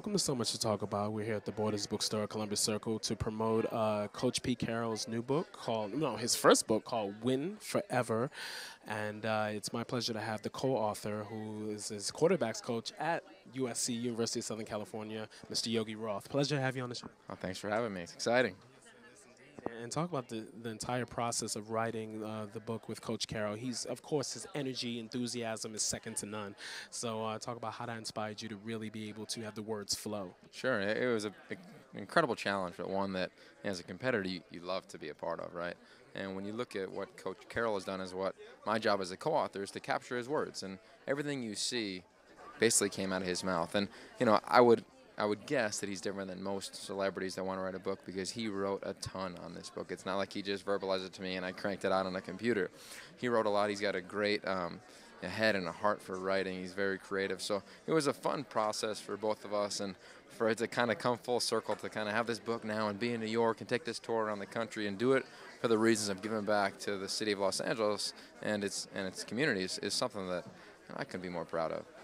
welcome to So Much to Talk About. We're here at the Borders Bookstore, Columbus Circle, to promote uh, Coach Pete Carroll's new book called, no, his first book called Win Forever. And uh, it's my pleasure to have the co author, who is his quarterback's coach at USC, University of Southern California, Mr. Yogi Roth. Pleasure to have you on the show. Oh, thanks for having me. It's exciting and talk about the, the entire process of writing uh, the book with Coach Carroll. He's, of course, his energy, enthusiasm is second to none. So, uh, talk about how that inspired you to really be able to have the words flow. Sure, it was an incredible challenge, but one that, as a competitor, you, you love to be a part of, right? And when you look at what Coach Carroll has done, is what my job as a co-author is to capture his words, and everything you see basically came out of his mouth. And you know, I would I would guess that he's different than most celebrities that want to write a book because he wrote a ton on this book. It's not like he just verbalized it to me and I cranked it out on a computer. He wrote a lot. He's got a great um, a head and a heart for writing. He's very creative. So it was a fun process for both of us and for it to kind of come full circle to kind of have this book now and be in New York and take this tour around the country and do it for the reasons of giving back to the city of Los Angeles and its and its communities is something that I couldn't be more proud of.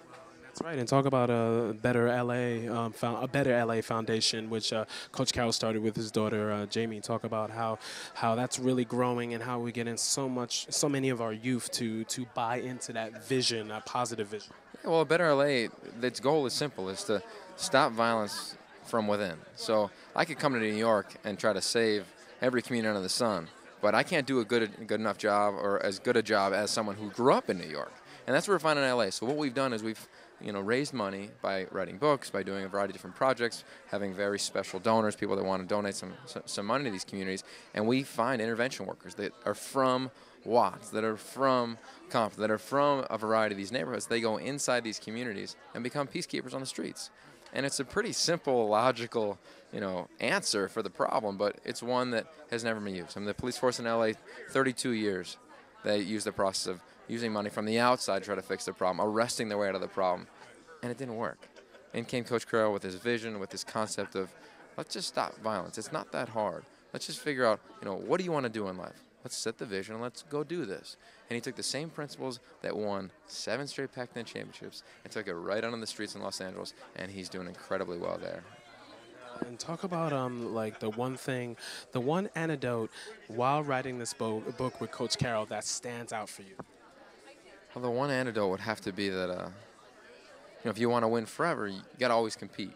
That's right, and talk about a better LA, um, a better LA foundation, which uh, Coach Carroll started with his daughter uh, Jamie. Talk about how how that's really growing and how we get in so much, so many of our youth to to buy into that vision, that positive vision. Yeah, well, a better LA, its goal is simple: is to stop violence from within. So I could come to New York and try to save every community under the sun, but I can't do a good good enough job or as good a job as someone who grew up in New York. And that's what we're finding in LA. So what we've done is we've you know, raised money by writing books, by doing a variety of different projects, having very special donors, people that want to donate some, some money to these communities. And we find intervention workers that are from Watts, that are from Compton, that are from a variety of these neighborhoods. They go inside these communities and become peacekeepers on the streets. And it's a pretty simple, logical, you know, answer for the problem, but it's one that has never been used. I mean, the police force in LA, 32 years, they use the process of using money from the outside to try to fix the problem, arresting their way out of the problem. And it didn't work. In came Coach Carroll with his vision, with his concept of let's just stop violence. It's not that hard. Let's just figure out, you know, what do you want to do in life? Let's set the vision and let's go do this. And he took the same principles that won seven straight Pac-10 championships and took it right out on the streets in Los Angeles, and he's doing incredibly well there. And talk about um like the one thing, the one anecdote while writing this bo- book with Coach Carroll that stands out for you. Well, the one antidote would have to be that, uh, you know, if you want to win forever, you got to always compete,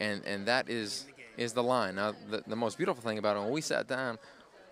and and that is is the line. Now, the, the most beautiful thing about it, when we sat down,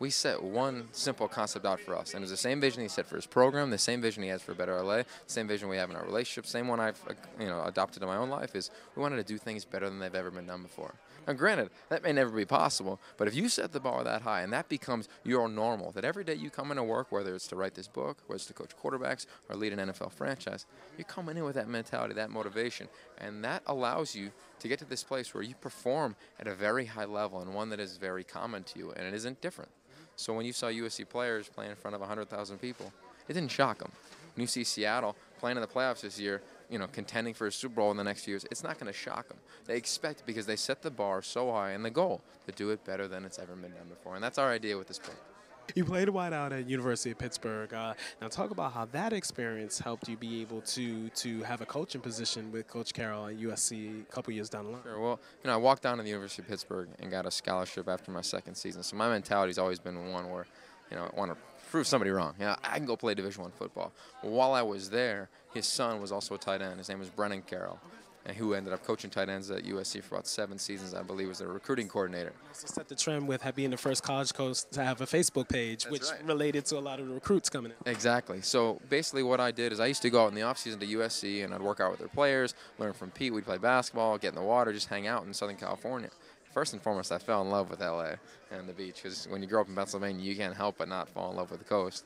we set one simple concept out for us, and it was the same vision he set for his program, the same vision he has for Better LA, the same vision we have in our relationship, same one I've uh, you know adopted in my own life is we wanted to do things better than they've ever been done before. Now, granted, that may never be possible, but if you set the bar that high and that becomes your normal, that every day you come into work, whether it's to write this book, whether it's to coach quarterbacks or lead an NFL franchise, you're coming in with that mentality, that motivation, and that allows you to get to this place where you perform at a very high level and one that is very common to you, and it isn't different. So when you saw USC players playing in front of 100,000 people, it didn't shock them. When you see Seattle playing in the playoffs this year, you know, contending for a Super Bowl in the next few years, it's not going to shock them. They expect because they set the bar so high and the goal to do it better than it's ever been done before. And that's our idea with this book. You played wide out at University of Pittsburgh. Uh, now talk about how that experience helped you be able to to have a coaching position with Coach Carroll at USC a couple years down the line. Sure. Well, you know, I walked down to the University of Pittsburgh and got a scholarship after my second season. So my mentality's always been one where, you know, I want to prove somebody wrong. Yeah, I can go play Division One football. Well, while I was there, his son was also a tight end. His name was Brennan Carroll, and who ended up coaching tight ends at USC for about seven seasons, I believe, was their recruiting coordinator. So set the trend with being the first college coach to have a Facebook page, That's which right. related to a lot of the recruits coming in. Exactly. So basically, what I did is I used to go out in the offseason to USC and I'd work out with their players, learn from Pete. We'd play basketball, get in the water, just hang out in Southern California first and foremost, I fell in love with LA and the beach because when you grow up in Pennsylvania, you can't help but not fall in love with the coast.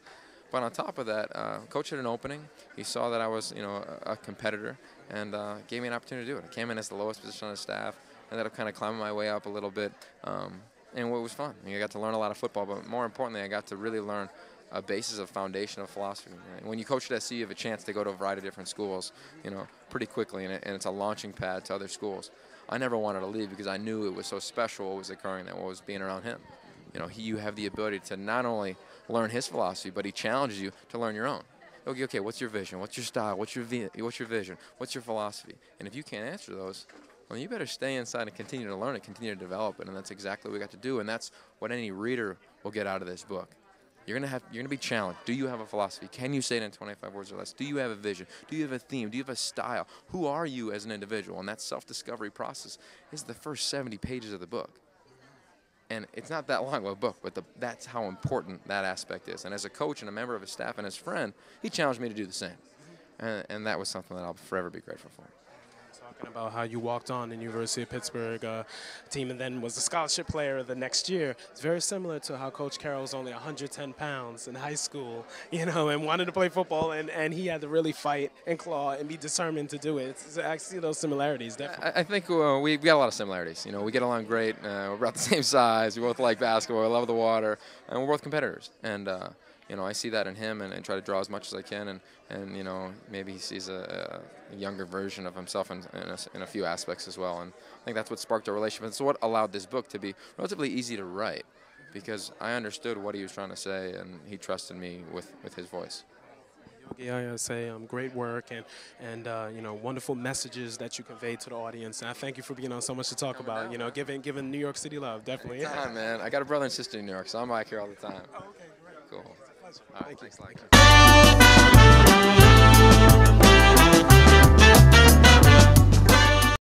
But on top of that, uh, coach had an opening. He saw that I was, you know, a, a competitor and uh, gave me an opportunity to do it. I came in as the lowest position on the staff. Ended up kind of climbing my way up a little bit, um, and it was fun. I, got to learn a lot of football, but more importantly, I got to really learn a basis of foundation of philosophy. When you coach at SC, you have a chance to go to a variety of different schools, you know, pretty quickly, and, it, and it's a launching pad to other schools. I never wanted to leave because I knew it was so special what was occurring there, what was being around him. You know, he, you have the ability to not only learn his philosophy, but he challenges you to learn your own. Okay, okay, what's your vision? What's your style? What's your what's your vision? What's your philosophy? And if you can't answer those, Well, you better stay inside and continue to learn it, continue to develop it, and that's exactly what we got to do. And that's what any reader will get out of this book. You're gonna have you're gonna be challenged. Do you have a philosophy? Can you say it in 25 words or less? Do you have a vision? Do you have a theme? Do you have a style? Who are you as an individual? And that self-discovery process is the first 70 pages of the book. And it's not that long of a book, but the, that's how important that aspect is. And as a coach and a member of his staff and his friend, he challenged me to do the same. And, and that was something that I'll forever be grateful for talking about how you walked on in the University of Pittsburgh uh, team and then was a scholarship player the next year. It's very similar to how Coach Carroll was only 110 pounds in high school, you know, and wanted to play football, and, and he had to really fight and claw and be determined to do it. It's, I see those similarities, definitely. I, I think uh, we, we got a lot of similarities. You know, we get along great. Uh, we're about the same size. We both like basketball. We love the water, and we're both competitors. And uh, you know, I see that in him and, and, try to draw as much as I can. And, and you know, maybe he sees a, a younger version of himself in, in a, in, a, few aspects as well. And I think that's what sparked our relationship. It's what allowed this book to be relatively easy to write because I understood what he was trying to say and he trusted me with, with his voice. Yeah, I say um, great work and and uh, you know wonderful messages that you convey to the audience. And I thank you for being on so much to talk Coming about. Down, you know, giving giving New York City love, definitely. Yeah, man. I got a brother and sister in New York, so I'm back here all the time. Oh, okay, great. Cool. Thank you. Thank you.